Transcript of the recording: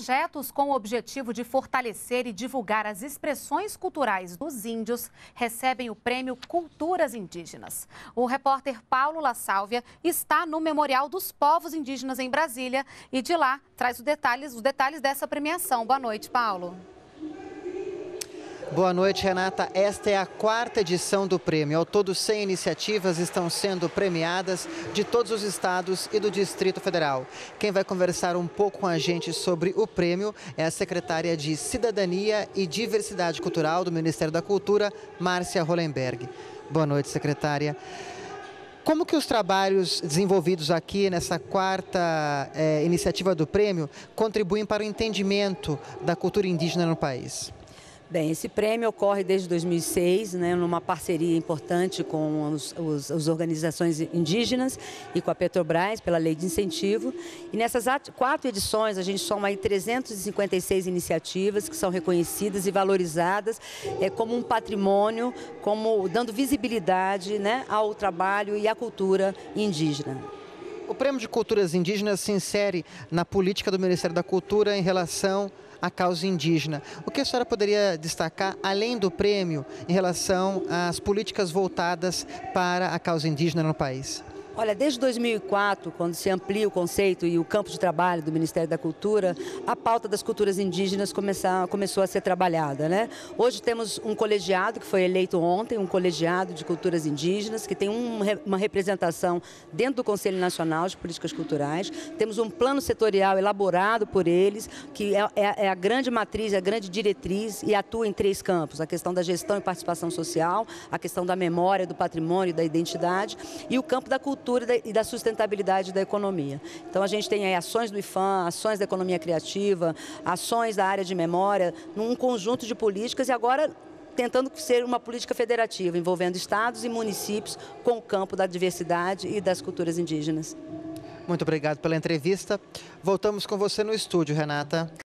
Projetos com o objetivo de fortalecer e divulgar as expressões culturais dos índios recebem o prêmio Culturas Indígenas. O repórter Paulo La Sálvia está no Memorial dos Povos Indígenas em Brasília e de lá traz os detalhes, os detalhes dessa premiação. Boa noite, Paulo. Boa noite, Renata. Esta é a quarta edição do prêmio. Ao todo, 100 iniciativas estão sendo premiadas de todos os estados e do Distrito Federal. Quem vai conversar um pouco com a gente sobre o prêmio é a secretária de Cidadania e Diversidade Cultural do Ministério da Cultura, Márcia Hollenberg. Boa noite, secretária. Como que os trabalhos desenvolvidos aqui nessa quarta é, iniciativa do prêmio contribuem para o entendimento da cultura indígena no país? Bem, esse prêmio ocorre desde 2006, né, numa parceria importante com os, os, as organizações indígenas e com a Petrobras, pela lei de incentivo. E nessas quatro edições, a gente soma aí 356 iniciativas que são reconhecidas e valorizadas é, como um patrimônio, como dando visibilidade né, ao trabalho e à cultura indígena. O Prêmio de Culturas Indígenas se insere na política do Ministério da Cultura em relação a causa indígena. O que a senhora poderia destacar, além do prêmio, em relação às políticas voltadas para a causa indígena no país? Olha, desde 2004, quando se amplia o conceito e o campo de trabalho do Ministério da Cultura, a pauta das culturas indígenas começar, começou a ser trabalhada. Né? Hoje temos um colegiado que foi eleito ontem, um colegiado de culturas indígenas, que tem um, uma representação dentro do Conselho Nacional de Políticas Culturais. Temos um plano setorial elaborado por eles, que é, é, é a grande matriz, a grande diretriz e atua em três campos: a questão da gestão e participação social, a questão da memória, do patrimônio da identidade, e o campo da cultura cultura e da sustentabilidade da economia. Então a gente tem aí ações do IFAM, ações da economia criativa, ações da área de memória, num conjunto de políticas e agora tentando ser uma política federativa, envolvendo estados e municípios com o campo da diversidade e das culturas indígenas. Muito obrigado pela entrevista. Voltamos com você no estúdio, Renata.